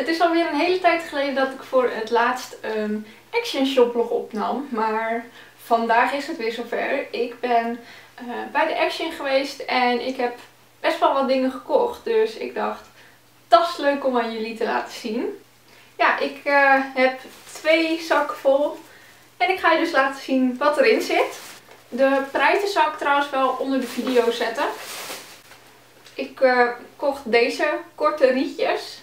Het is alweer een hele tijd geleden dat ik voor het laatst een Action Shoplog opnam. Maar vandaag is het weer zover. Ik ben uh, bij de Action geweest en ik heb best wel wat dingen gekocht. Dus ik dacht, dat is leuk om aan jullie te laten zien. Ja, ik uh, heb twee zakken vol. En ik ga je dus laten zien wat erin zit. De prijzen zal ik trouwens wel onder de video zetten. Ik uh, kocht deze korte rietjes.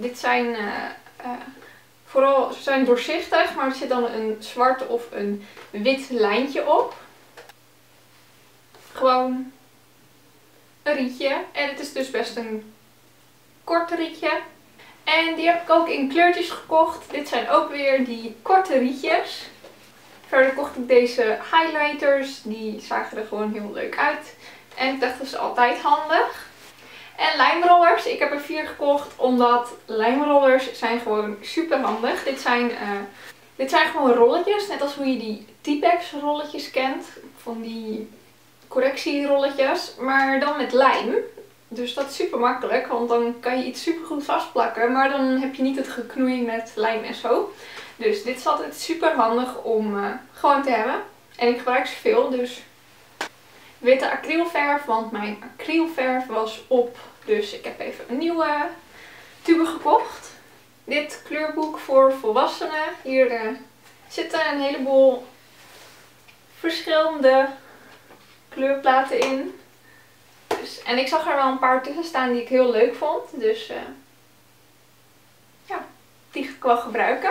Dit zijn uh, uh, vooral ze zijn doorzichtig, maar er zit dan een zwart of een wit lijntje op. Gewoon een rietje. En het is dus best een kort rietje. En die heb ik ook in kleurtjes gekocht. Dit zijn ook weer die korte rietjes. Verder kocht ik deze highlighters. Die zagen er gewoon heel leuk uit. En ik dacht dat is altijd handig. En lijmrollers. Ik heb er vier gekocht omdat lijmrollers zijn gewoon super handig. Dit zijn, uh, dit zijn gewoon rolletjes. Net als hoe je die T-Pex rolletjes kent. Van die correctierolletjes. Maar dan met lijm. Dus dat is super makkelijk. Want dan kan je iets super goed vastplakken. Maar dan heb je niet het geknoei met lijm en zo. Dus dit is altijd super handig om uh, gewoon te hebben. En ik gebruik ze veel. Dus witte acrylverf. Want mijn acrylverf was op. Dus ik heb even een nieuwe tube gekocht. Dit kleurboek voor volwassenen. Hier uh, zitten een heleboel verschillende kleurplaten in. Dus, en ik zag er wel een paar tussen staan die ik heel leuk vond. Dus uh, ja, die ga ik wel gebruiken.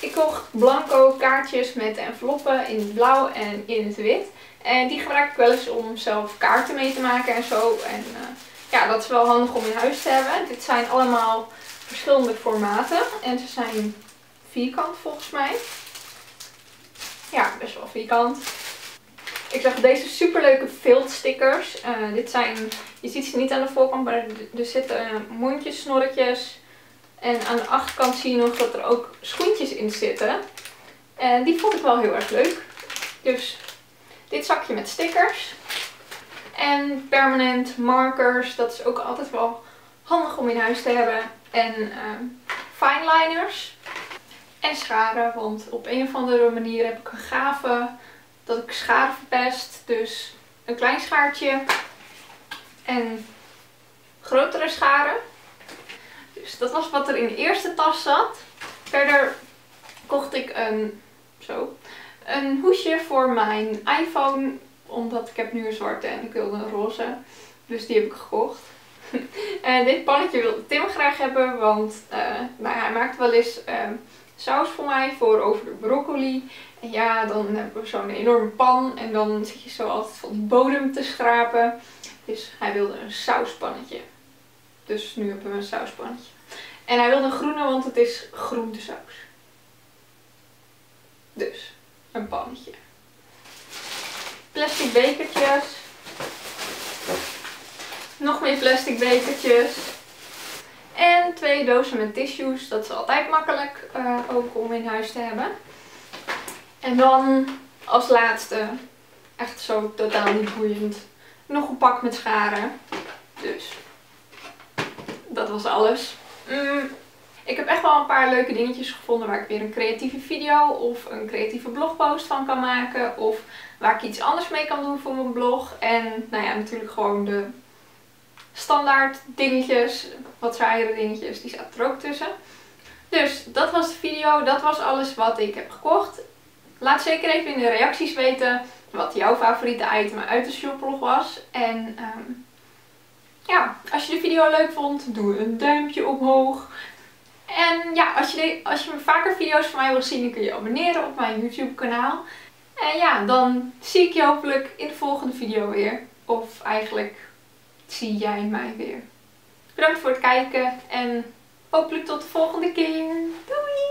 Ik kocht blanco kaartjes met enveloppen in het blauw en in het wit. En die gebruik ik wel eens om zelf kaarten mee te maken en zo. En uh, ja, dat is wel handig om in huis te hebben. Dit zijn allemaal verschillende formaten. En ze zijn vierkant volgens mij. Ja, best wel vierkant. Ik zag deze superleuke viltstickers. Uh, dit zijn, je ziet ze niet aan de voorkant, maar er zitten mondjes, snorretjes. En aan de achterkant zie je nog dat er ook schoentjes in zitten. En die vond ik wel heel erg leuk. Dus dit zakje met stickers. En permanent markers. Dat is ook altijd wel handig om in huis te hebben. En uh, fineliners. En scharen. Want op een of andere manier heb ik een gave dat ik scharen verpest. Dus een klein schaartje. En grotere scharen. Dus dat was wat er in de eerste tas zat. Verder kocht ik een, zo, een hoesje voor mijn iPhone. Omdat ik heb nu een zwarte en ik wilde een roze. Dus die heb ik gekocht. en dit pannetje wilde Tim graag hebben. Want uh, nou, hij maakt wel eens uh, saus voor mij voor over de broccoli. En ja, dan hebben we zo'n enorme pan. En dan zit je zo altijd van die bodem te schrapen. Dus hij wilde een sauspannetje. Dus nu hebben we een sauspannetje. En hij wilde een groene, want het is groentesaus. Dus, een pannetje. Plastic bekertjes. Nog meer plastic bekertjes. En twee dozen met tissues. Dat is altijd makkelijk uh, ook om in huis te hebben. En dan als laatste, echt zo totaal niet boeiend, nog een pak met scharen. Dus dat was alles. Mm, ik heb echt wel een paar leuke dingetjes gevonden waar ik weer een creatieve video of een creatieve blogpost van kan maken. Of waar ik iets anders mee kan doen voor mijn blog. En nou ja, natuurlijk gewoon de standaard dingetjes, wat saaie dingetjes, die zaten er ook tussen. Dus dat was de video, dat was alles wat ik heb gekocht. Laat zeker even in de reacties weten wat jouw favoriete item uit de shoplog was. En um, ja, als je de video leuk vond, doe een duimpje omhoog. En ja, als je, als je vaker video's van mij wil zien, dan kun je abonneren op mijn YouTube kanaal. En ja, dan zie ik je hopelijk in de volgende video weer. Of eigenlijk zie jij mij weer. Bedankt voor het kijken en hopelijk tot de volgende keer. Doei!